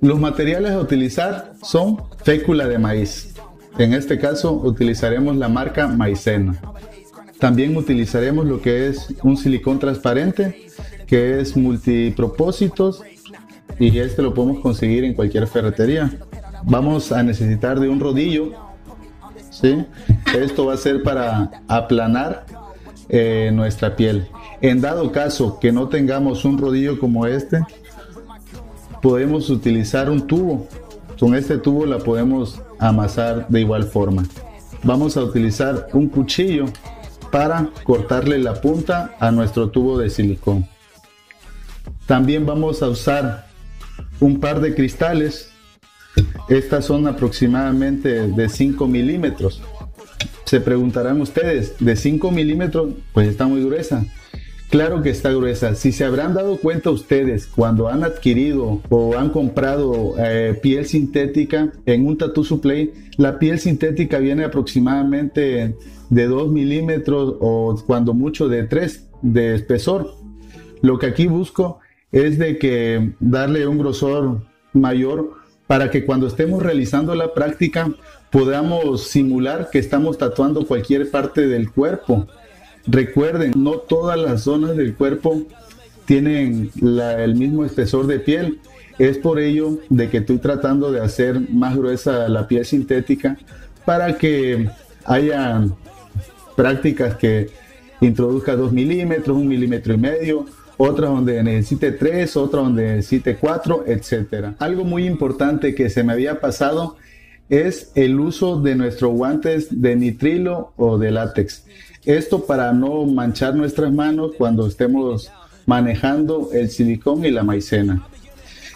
Los materiales a utilizar son fécula de maíz. En este caso utilizaremos la marca Maicena. También utilizaremos lo que es un silicón transparente, que es multipropósitos y este lo podemos conseguir en cualquier ferretería. Vamos a necesitar de un rodillo. ¿sí? Esto va a ser para aplanar eh, nuestra piel. En dado caso que no tengamos un rodillo como este, podemos utilizar un tubo. Con este tubo la podemos amasar de igual forma. Vamos a utilizar un cuchillo para cortarle la punta a nuestro tubo de silicón. También vamos a usar un par de cristales. Estas son aproximadamente de 5 milímetros. Se preguntarán ustedes, ¿de 5 milímetros? Pues está muy gruesa. Claro que está gruesa. Si se habrán dado cuenta ustedes cuando han adquirido o han comprado eh, piel sintética en un Tattoo Supply, la piel sintética viene aproximadamente de 2 milímetros o cuando mucho de 3 de espesor. Lo que aquí busco es de que darle un grosor mayor para que cuando estemos realizando la práctica podamos simular que estamos tatuando cualquier parte del cuerpo. Recuerden, no todas las zonas del cuerpo tienen el mismo espesor de piel. Es por ello de que estoy tratando de hacer más gruesa la piel sintética para que haya prácticas que introduzca 2 milímetros, un milímetro y medio, otras donde necesite 3, otras donde necesite 4, etc. Algo muy importante que se me había pasado es el uso de nuestros guantes de nitrilo o de látex. Esto para no manchar nuestras manos cuando estemos manejando el silicón y la maicena.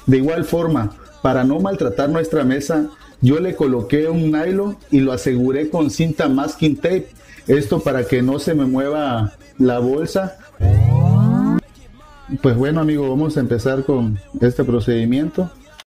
De igual forma, para no maltratar nuestra mesa, yo le coloqué un nylon y lo aseguré con cinta masking tape esto para que no se me mueva la bolsa. Pues bueno amigo, vamos a empezar con este procedimiento.